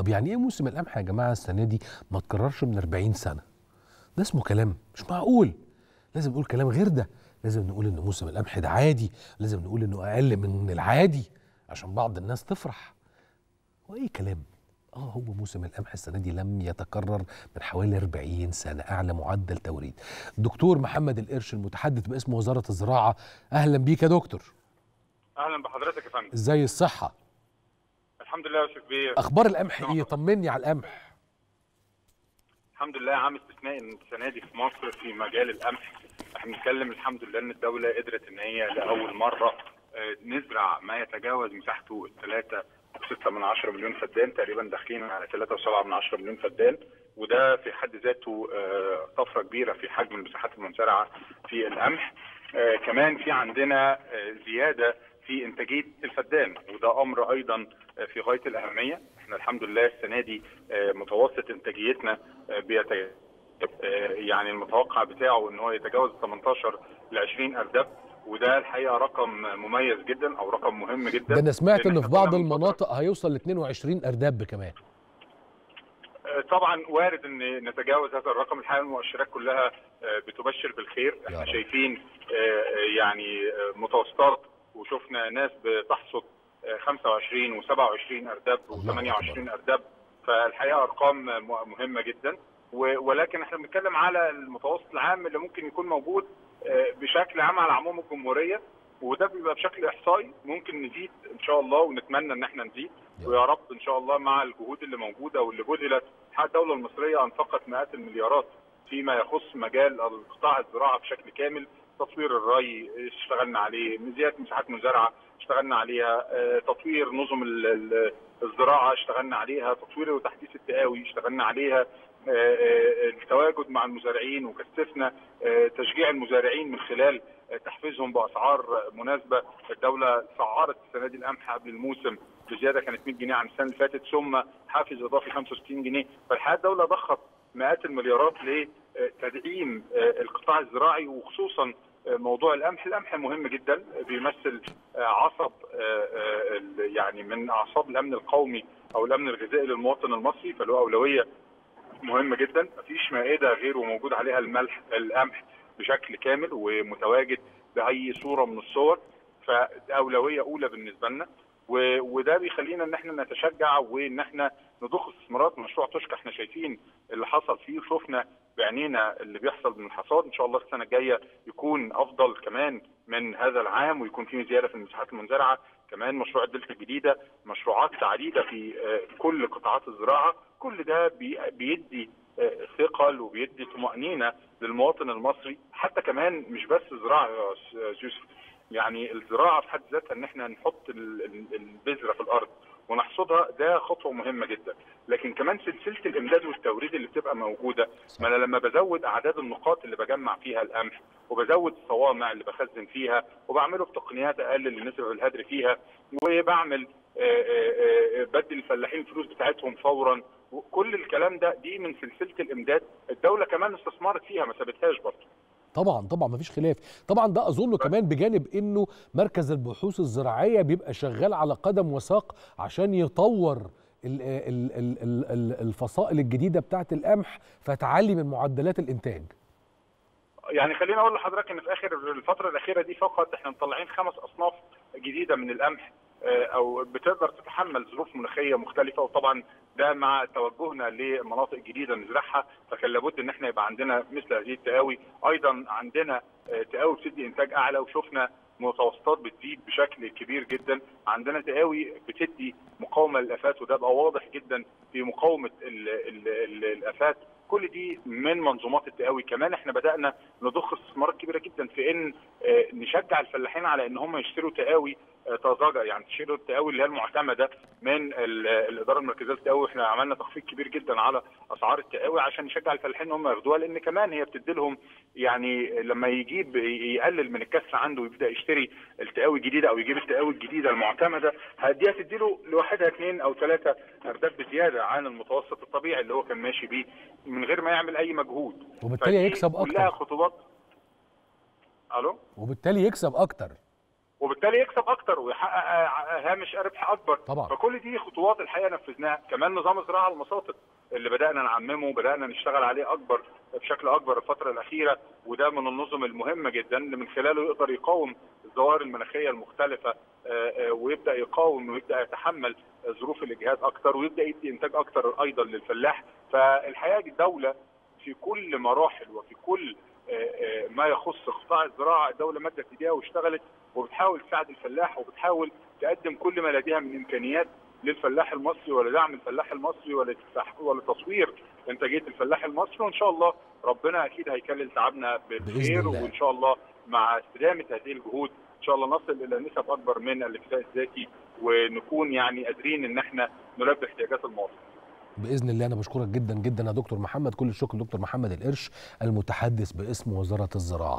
طب يعني إيه موسم القمح يا جماعة السنة دي ما تكررش من 40 سنة. ده اسمه كلام مش معقول. لازم نقول كلام غير ده. لازم نقول إن موسم القمح ده عادي. لازم نقول إنه أقل من العادي عشان بعض الناس تفرح. وايه كلام؟ آه هو موسم القمح السنة دي لم يتكرر من حوالي 40 سنة. أعلى معدل توريد. دكتور محمد القرش المتحدث باسم وزارة الزراعة أهلا بيك يا دكتور. أهلا بحضرتك يا فندم. إزاي الصحة؟ الحمد لله يا شيخ بيه أخبار القمح إيه؟ طمني على القمح. الحمد لله عام استثنائي السنة دي في مصر في مجال القمح إحنا بنتكلم الحمد لله إن الدولة قدرت إن هي لأول مرة آه، نزرع ما يتجاوز مساحته 3 6 من 10 مليون فدان تقريبا داخلين على 3 و7 من 10 مليون فدان وده في حد ذاته آه، طفرة كبيرة في حجم المساحات المنزرعة في القمح. آه، كمان في عندنا زيادة في إنتاجية الفدان وده أمر أيضا آه، في غاية الأهمية. إحنا الحمد لله السنة دي آه، متوسط إنتاجيتنا آه، بيت يعني المتوقع بتاعه إن هو يتجاوز 18 ل 20 اردب وده الحقيقة رقم مميز جدا أو رقم مهم جدا. ده أنا سمعت إن في بعض المناطق هيوصل ل 22 ارداب كمان طبعا وارد إن نتجاوز هذا الرقم. الحقيقة المؤشرات كلها بتبشر بالخير. إحنا. شايفين يعني متوسطات وشفنا ناس بتحصد آه، 25 و27 أرداب الله و28 أرداب فالحقيقة أرقام مهمة جدا. ولكن إحنا بنتكلم على المتوسط العام اللي ممكن يكون موجود آه، بشكل عام على عموم الجمهورية وده بيبقى بشكل إحصائي. ممكن نزيد إن شاء الله ونتمنى إن إحنا نزيد. يا ويا رب إن شاء الله مع الجهود اللي موجودة واللي بذلت حتى الدولة المصرية أنفقت مئات المليارات. فيما يخص مجال القطاع الزراعة بشكل كامل تطوير الري اشتغلنا عليه زياده مساحات مزارعة اشتغلنا عليها آه، تطوير نظم ال- ال- الزراعة اشتغلنا عليها تطوير وتحديث التقاوي اشتغلنا عليها آه، آه، التواجد مع المزارعين وكثفنا تشجيع المزارعين من خلال تحفيزهم بأسعار مناسبة. الدولة سعرت السنة دي القمح قبل الموسم بزيادة كانت 100 جنيه عن السنة اللي فاتت ثم حافز إضافي 65 جنيه. فالحقيقة الدولة ضخت مئات المليارات لتدعيم آه، القطاع الزراعي وخصوصا آه، موضوع القمح، القمح مهم جدا بيمثل آه، عصب يعني من أعصاب الأمن القومي أو الأمن الغذائي للمواطن المصري فله أولوية مهمة جدا. مفيش مائدة غير وموجود عليها الملح القمح بشكل كامل ومتواجد بأي صورة من الصور فأولوية أولى بالنسبة لنا. وده بيخلينا إن إحنا نتشجع وإن إحنا نضخ استثمارات. مشروع تشكى إحنا شايفين اللي حصل فيه وشفنا بعينينا اللي بيحصل من الحصاد إن شاء الله السنة الجاية يكون أفضل كمان من هذا العام ويكون في زيادة في المساحات المنزرعة كمان مشروع الدلتا الجديده مشروعات عديده في آه، كل قطاعات الزراعة. كل ده بي- بيدي آه، ثقل وبيدي طمأنينة للمواطن المصري حتى كمان مش بس الزراعه يا يوسف يعني الزراعة في حد ذاتها إن إحنا نحط ال- ال- البذرة في الأرض. ونحصدها ده خطوة مهمة جدا. لكن كمان سلسلة الإمداد والتوريد اللي بتبقى موجودة ما أنا لما بزود أعداد النقاط اللي بجمع فيها القمح وبزود الصوامع اللي بخزن فيها وبعمله بتقنيات اقلل النسب الهدر فيها وبعمل آه، آه، آه، بدي الفلاحين الفلوس بتاعتهم فورا. وكل الكلام ده دي من سلسلة الإمداد. الدولة كمان استثمرت فيها ما سابتهاش برضه. طبعا طبعا مفيش خلاف. طبعا ده أظن كمان بجانب إنه مركز البحوث الزراعية بيبقى شغال على قدم وساق عشان يطور ال- ال- ال- ال- ال- الفصائل الجديدة بتاعة القمح فتعلي من معدلات الإنتاج. يعني خليني أقول لحضرتك إن في آخر الفترة الأخيرة دي فقط إحنا مطلعين خمس أصناف جديدة من القمح. أو بتقدر تتحمل ظروف مناخية مختلفة وطبعا ده مع توجهنا لمناطق جديدة نزرعها فكان لابد إن إحنا يبقى عندنا مثل هذه التقاوي. أيضا عندنا آه، تقاوي بتدي إنتاج أعلى وشفنا متوسطات بتزيد بشكل كبير جدا. عندنا تقاوي بتدي مقاومة للآفات وده بقى واضح جدا في مقاومة ال ال ال الآفات. كل دي من منظومات التقاوي. كمان إحنا بدأنا نضخ استثمارات كبيرة جدا في إن آه، نشجع الفلاحين على إن هم يشتروا تقاوي آه، طازجه يعني تشتروا التقاوي اللي هي المعتمدة من ال- الإدارة المركزية للتقاوي. إحنا عملنا تخفيض كبير جدا على أسعار التقاوي عشان نشجع الفلاحين إن هم ياخدوها. لأن كمان هي بتدي لهم يعني لما يجيب يقلل من الكسر عنده ويبدأ يشتري التقاوي الجديدة أو يجيب التقاوي الجديدة المعتمدة دي هتدي له لوحدها اثنين أو ثلاثة أرداب بزيادة عن المتوسط الطبيعي اللي هو كان ماشي بيه غير ما يعمل أي مجهود. وبالتالي يكسب كلها أكتر. خطوات ألو؟ وبالتالي يكسب أكتر. وبالتالي يكسب أكتر ويحقق هامش ربح أكبر. طبعا. فكل دي خطوات الحقيقة نفذناها. كمان نظام الزراعة المساطط اللي بدأنا نعممه وبدأنا نشتغل عليه أكبر بشكل أكبر الفترة الأخيرة وده من النظم المهمة جدا اللي من خلاله يقدر يقاوم الظواهر المناخيه المختلفة آه، آه، ويبدأ يقاوم ويبدأ يتحمل ظروف الإجهاد أكتر ويبدأ يدي إنتاج أكتر أيضا للفلاح فالحقيقة الدولة في كل مراحل وفي كل آه، ما يخص قطاع الزراعة الدولة مدت إيديها واشتغلت وبتحاول تساعد الفلاح وبتحاول تقدم كل ما لديها من إمكانيات للفلاح المصري ولدعم الفلاح المصري ولتصوير إنتاجية الفلاح المصري وإن شاء الله ربنا أكيد هيكلل تعبنا بالخير. وإن شاء الله مع استدامة هذه الجهود إن شاء الله نصل إلى نسب أكبر من الاكتفاء الذاتي ونكون يعني قادرين إن إحنا نلبي احتياجات المواطن. بإذن الله أنا بشكرك جدا جدا يا دكتور محمد كل الشكر دكتور محمد القرش المتحدث باسم وزارة الزراعة